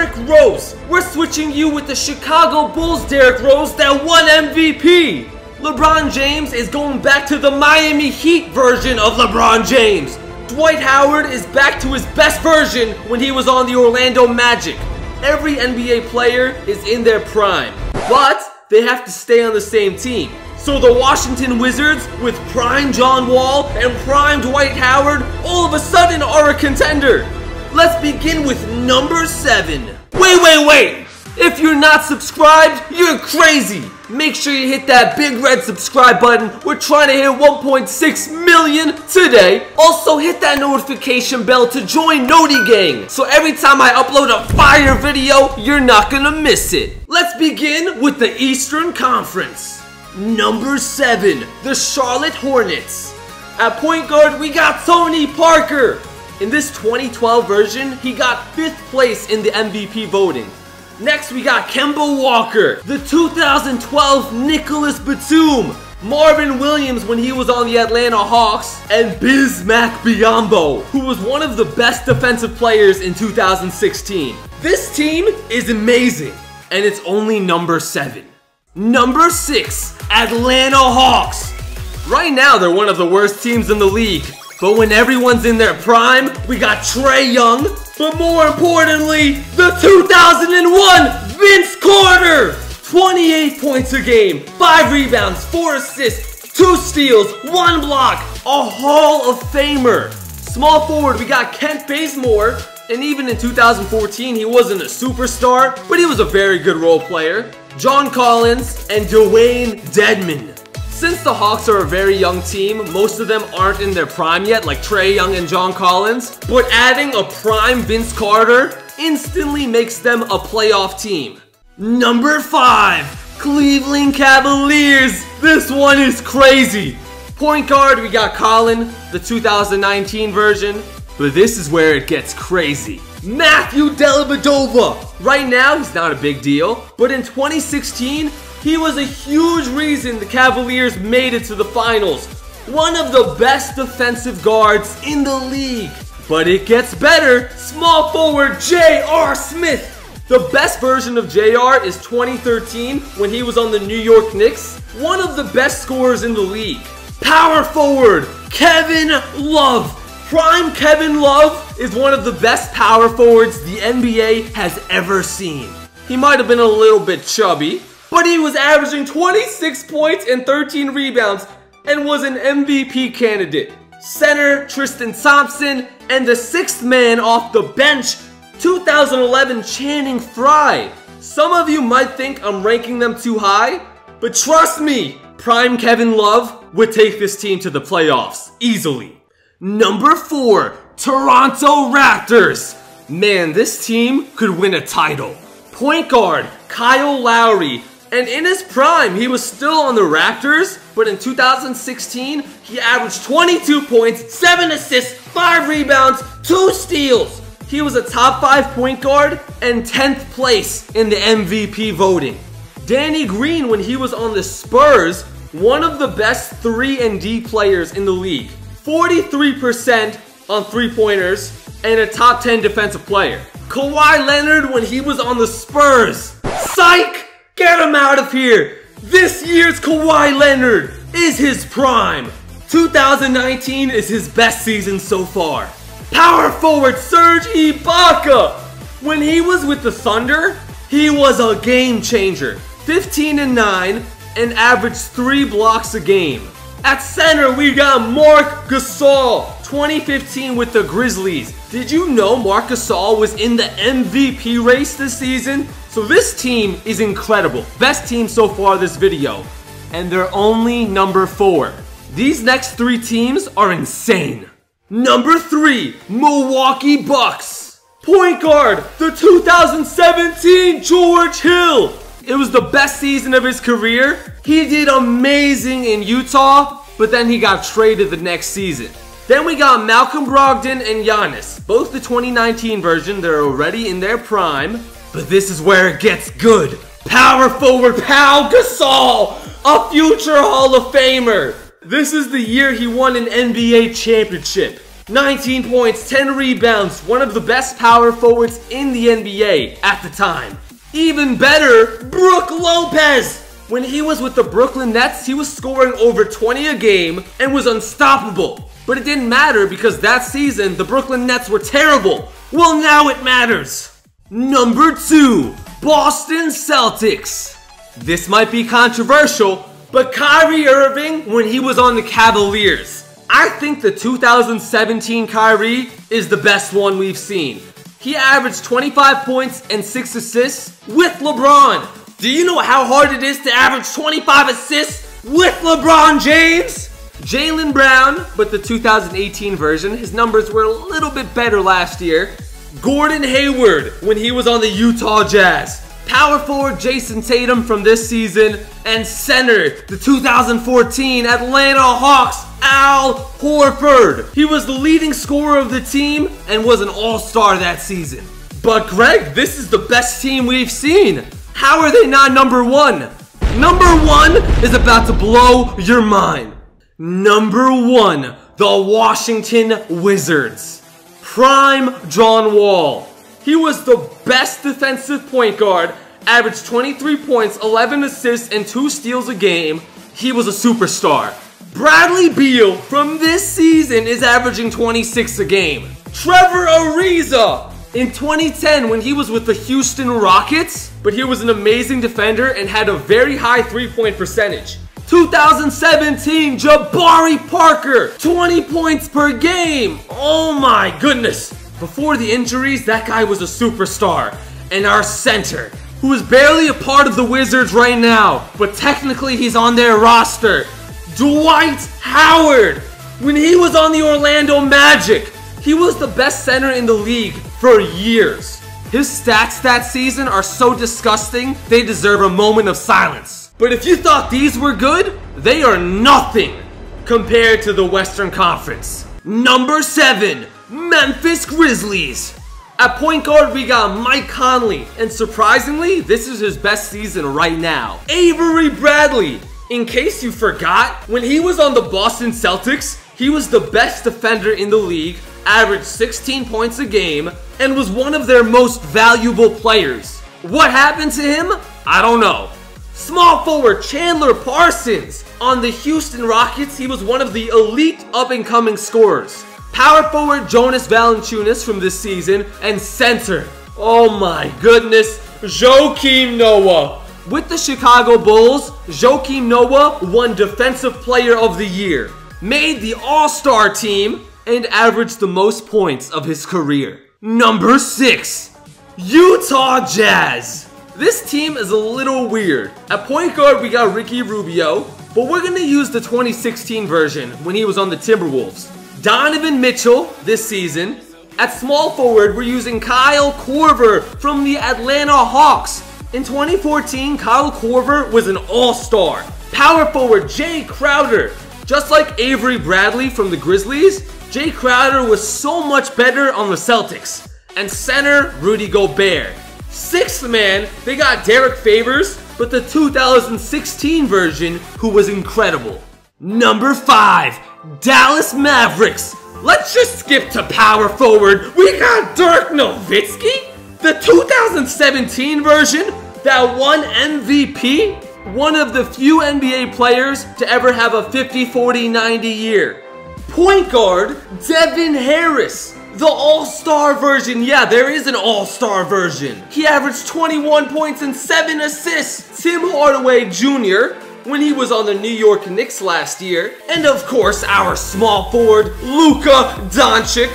Derrick Rose. We're switching you with the Chicago Bulls Derrick Rose that won MVP. LeBron James is going back to the Miami Heat version of LeBron James. Dwight Howard is back to his best version when he was on the Orlando Magic. Every NBA player is in their prime, but they have to stay on the same team. So the Washington Wizards, with prime John Wall and prime Dwight Howard, all of a sudden are a contender. Let's begin with number 7. Wait, wait, wait! If you're not subscribed, you're crazy! Make sure you hit that big red subscribe button. We're trying to hit 1.6 million today. Also, hit that notification bell to join Noti Gang. So every time I upload a fire video, you're not gonna miss it. Let's begin with the Eastern Conference. Number 7, the Charlotte Hornets. At point guard, we got Tony Parker. In this 2012 version, he got 5th place in the MVP voting. Next, we got Kemba Walker, the 2012 Nicolas Batum, Marvin Williams when he was on the Atlanta Hawks, and Bismack Biyombo, who was one of the best defensive players in 2016. This team is amazing, and it's only number 7. Number 6, Atlanta Hawks. Right now, they're one of the worst teams in the league. But when everyone's in their prime, we got Trae Young, but more importantly, the 2001 Vince Carter! 28 points a game, 5 rebounds, 4 assists, 2 steals, 1 block, a Hall of Famer. Small forward, we got Kent Bazemore, and even in 2014, he wasn't a superstar, but he was a very good role player. John Collins and Dewayne Dedmon. Since the Hawks are a very young team, most of them aren't in their prime yet, like Trae Young and John Collins, but adding a prime Vince Carter instantly makes them a playoff team. Number 5, Cleveland Cavaliers. This one is crazy. Point guard, we got Collin, the 2019 version, but this is where it gets crazy. Matthew Dellavedova. Right now, he's not a big deal, but in 2016, he was a huge reason the Cavaliers made it to the finals. One of the best defensive guards in the league. But it gets better. Small forward J.R. Smith. The best version of JR is 2013 when he was on the New York Knicks. One of the best scorers in the league. Power forward Kevin Love. Prime Kevin Love is one of the best power forwards the NBA has ever seen. He might have been a little bit chubby, but he was averaging 26 points and 13 rebounds and was an MVP candidate. Center Tristan Thompson and the sixth man off the bench, 2011 Channing Frye. Some of you might think I'm ranking them too high, but trust me, Prime Kevin Love would take this team to the playoffs easily. Number 4, Toronto Raptors. Man, this team could win a title. Point guard, Kyle Lowry, and in his prime, he was still on the Raptors, but in 2016, he averaged 22 points, 7 assists, 5 rebounds, 2 steals. He was a top 5 point guard and 10th place in the MVP voting. Danny Green, when he was on the Spurs, one of the best 3 and D players in the league. 43% on three-pointers and a top 10 defensive player. Kawhi Leonard when he was on the Spurs. Psych! Get him out of here! This year's Kawhi Leonard is his prime. 2019 is his best season so far. Power forward Serge Ibaka. When he was with the Thunder, he was a game changer. 15 and 9 and averaged 3 blocks a game. At center, we got Marc Gasol, 2015 with the Grizzlies. Did you know Marc Gasol was in the MVP race this season? So this team is incredible. Best team so far this video. And they're only number four. These next three teams are insane. Number three, Milwaukee Bucks. Point guard, the 2017 George Hill. It was the best season of his career. He did amazing in Utah, but then he got traded the next season. Then we got Malcolm Brogdon and Giannis, both the 2019 version. They're already in their prime. But this is where it gets good. Power forward Pau Gasol, a future Hall of Famer. This is the year he won an NBA championship. 19 points, 10 rebounds, one of the best power forwards in the NBA at the time. Even better, Brook Lopez! When he was with the Brooklyn Nets, he was scoring over 20 a game and was unstoppable. But it didn't matter because that season, the Brooklyn Nets were terrible. Well, now it matters. Number two, Boston Celtics. This might be controversial, but Kyrie Irving when he was on the Cavaliers. I think the 2017 Kyrie is the best one we've seen. He averaged 25 points and 6 assists with LeBron. Do you know how hard it is to average 25 assists with LeBron James? Jaylen Brown, but the 2018 version, his numbers were a little bit better last year. Gordon Hayward, when he was on the Utah Jazz. Power forward Jayson Tatum from this season. And center, the 2014 Atlanta Hawks, Al Horford. He was the leading scorer of the team and was an all-star that season. But Greg, this is the best team we've seen. How are they not number one? Number one is about to blow your mind. Number one, the Washington Wizards. Prime John Wall. He was the best defensive point guard, averaged 23 points, 11 assists, and 2 steals a game. He was a superstar. Bradley Beal from this season is averaging 26 a game. Trevor Ariza in 2010 when he was with the Houston Rockets, but he was an amazing defender and had a very high three-point percentage. 2017, Jabari Parker, 20 points per game. Oh my goodness. Before the injuries, that guy was a superstar. And our center, who is barely a part of the Wizards right now, but technically he's on their roster, Dwight Howard. When he was on the Orlando Magic, he was the best center in the league for years. His stats that season are so disgusting, they deserve a moment of silence. But if you thought these were good, they are nothing compared to the Western Conference. Number 7, Memphis Grizzlies. At point guard, we got Mike Conley, and surprisingly, this is his best season right now. Avery Bradley. In case you forgot, when he was on the Boston Celtics, he was the best defender in the league, averaged 16 points a game, and was one of their most valuable players. What happened to him? I don't know. Small forward Chandler Parsons. On the Houston Rockets, he was one of the elite up-and-coming scorers. Power forward Jonas Valanciunas from this season, and center. Oh my goodness, Joakim Noah. With the Chicago Bulls, Joakim Noah won Defensive Player of the Year, made the All-Star team, and averaged the most points of his career. Number 6, Utah Jazz. This team is a little weird. At point guard, we got Ricky Rubio, but we're gonna use the 2016 version when he was on the Timberwolves. Donovan Mitchell this season. At small forward, we're using Kyle Korver from the Atlanta Hawks. In 2014, Kyle Korver was an all-star. Power forward, Jae Crowder. Just like Avery Bradley from the Grizzlies, Jae Crowder was so much better on the Celtics. And center, Rudy Gobert. Sixth man, they got Derrick Favors, but the 2016 version, who was incredible. Number 5, Dallas Mavericks. Let's just skip to power forward. We got Dirk Nowitzki, the 2017 version that won MVP, one of the few NBA players to ever have a 50, 40, 90 year. Point guard, Devin Harris, the All-Star version. Yeah, there is an All-Star version. He averaged 21 points and 7 assists. Tim Hardaway Jr., when he was on the New York Knicks last year. And of course, our small forward, Luka Doncic.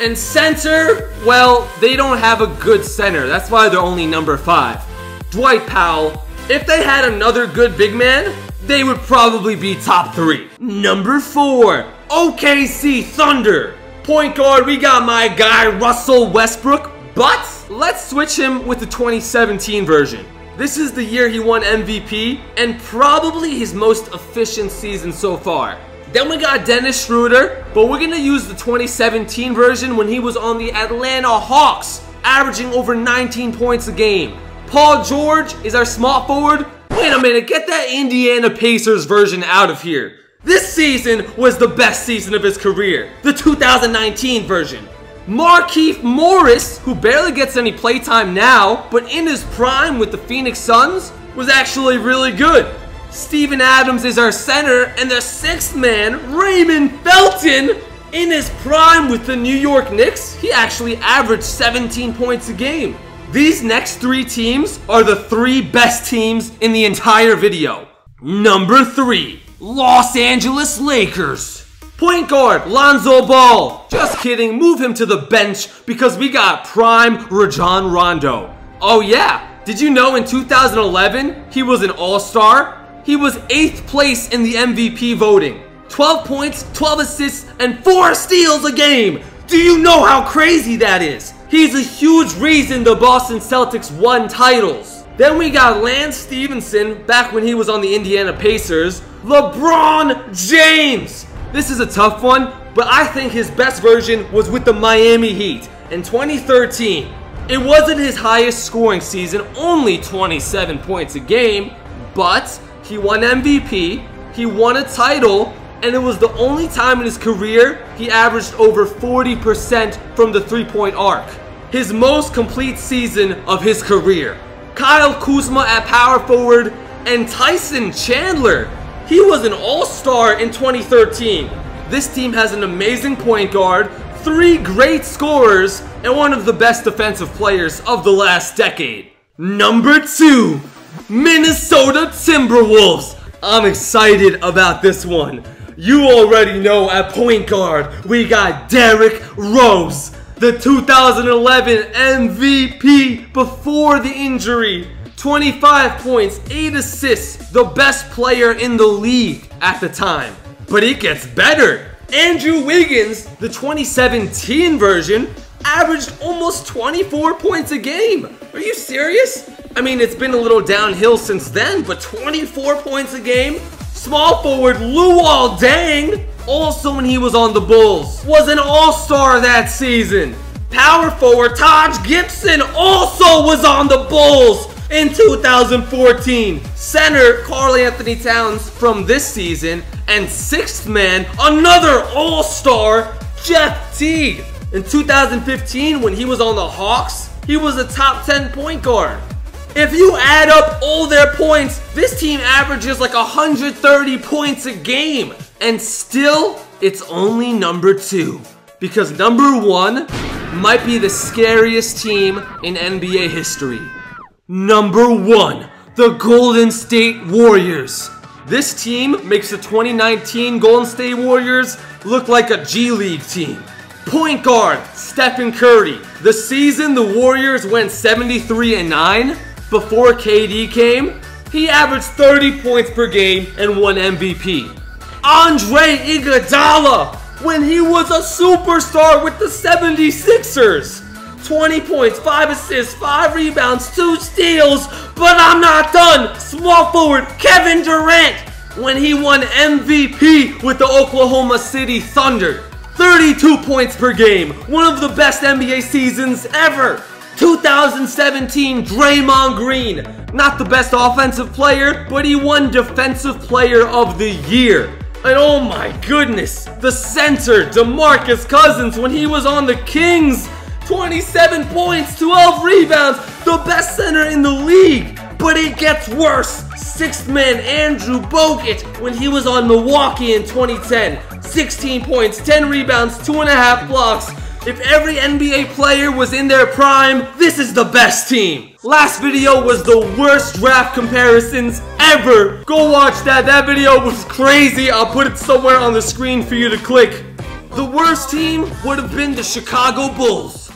And center, well, they don't have a good center. That's why they're only number 5. Dwight Powell. If they had another good big man, they would probably be top 3. Number 4, OKC Thunder. Point guard, we got my guy Russell Westbrook, but let's switch him with the 2017 version. This is the year he won MVP and probably his most efficient season so far. Then we got Dennis Schroeder, but we're gonna use the 2017 version when he was on the Atlanta Hawks, averaging over 19 points a game. Paul George is our small forward. Wait a minute, get that Indiana Pacers version out of here. This season was the best season of his career, the 2019 version. Markieff Morris, who barely gets any playtime now, but in his prime with the Phoenix Suns, was actually really good. Steven Adams is our center, and the sixth man, Raymond Felton, in his prime with the New York Knicks, he actually averaged 17 points a game. These next three teams are the three best teams in the entire video. Number three, Los Angeles Lakers. Point guard, Lonzo Ball. Just kidding, move him to the bench because we got prime Rajon Rondo. Oh yeah, did you know in 2011 he was an all-star? He was 8th place in the MVP voting. 12 points, 12 assists, and 4 steals a game. Do you know how crazy that is? He's a huge reason the Boston Celtics won titles. Then we got Lance Stephenson back when he was on the Indiana Pacers. LeBron James! This is a tough one, but I think his best version was with the Miami Heat in 2013. It wasn't his highest scoring season, only 27 points a game, but he won MVP, he won a title, and it was the only time in his career he averaged over 40% from the three-point arc. His most complete season of his career. Kyle Kuzma at power forward and Tyson Chandler. He was an all-star in 2013. This team has an amazing point guard, three great scorers, and one of the best defensive players of the last decade. Number two, Minnesota Timberwolves. I'm excited about this one. You already know at point guard, we got Derrick Rose, the 2011 MVP before the injury. 25 points, 8 assists, the best player in the league at the time. But it gets better. Andrew Wiggins, the 2017 version, averaged almost 24 points a game. Are you serious? I mean, it's been a little downhill since then, but 24 points a game? Small forward Luol Deng, also when he was on the Bulls, was an all-star that season. Power forward Taj Gibson also was on the Bulls in 2014. Center Karl-Anthony Towns from this season. And sixth man, another all-star, Jeff Teague. In 2015, when he was on the Hawks, he was a top 10 point guard. If you add up all their points, this team averages like 130 points a game. And still, it's only number two. Because number one might be the scariest team in NBA history. Number one, the Golden State Warriors. This team makes the 2019 Golden State Warriors look like a G League team. Point guard, Stephen Curry. The season the Warriors went 73 and 9, before KD came, he averaged 30 points per game and won MVP. Andre Iguodala, when he was a superstar with the 76ers. 20 points, 5 assists, 5 rebounds, 2 steals, but I'm not done. Small forward Kevin Durant, when he won MVP with the Oklahoma City Thunder. 32 points per game, one of the best NBA seasons ever. 2017 Draymond Green. Not the best offensive player, but he won Defensive Player of the Year. And oh my goodness, the center, DeMarcus Cousins, when he was on the Kings, 27 points, 12 rebounds, the best center in the league. But it gets worse. Sixth man Andrew Bogut when he was on Milwaukee in 2010. 16 points, 10 rebounds, two and a half blocks. If every NBA player was in their prime, this is the best team. Last video was the worst draft comparisons ever. Go watch that. That video was crazy. I'll put it somewhere on the screen for you to click. The worst team would have been the Chicago Bulls.